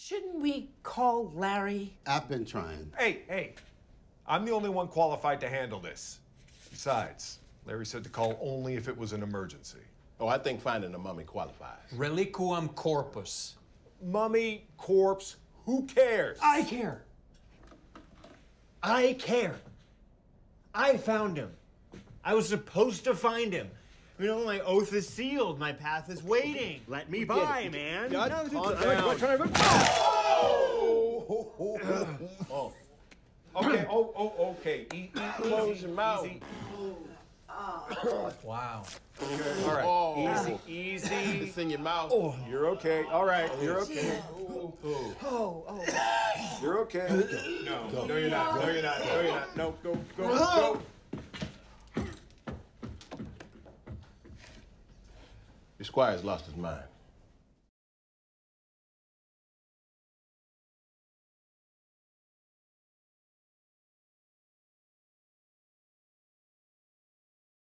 Shouldn't we call Larry? I've been trying. Hey, hey, I'm the only one qualified to handle this. Besides, Larry said to call only if it was an emergency. Oh, I think finding a mummy qualifies. Reliquum corpus. Mummy, corpse, who cares? I care. I care. I found him. I was supposed to find him. You know, my oath is sealed. My path is waiting. Let me by, it. man. Yeah, No, calm I'm down. trying to- oh. oh, Okay, oh, oh, okay. E- Close easy, your mouth. easy. Wow. All right, Oh. easy, easy. it's in your mouth. Oh. You're okay. All right, oh. you're okay. You're okay. No, no, you're not. No, you're not. No, you're not. No, go, go, go. Your squire's lost his mind.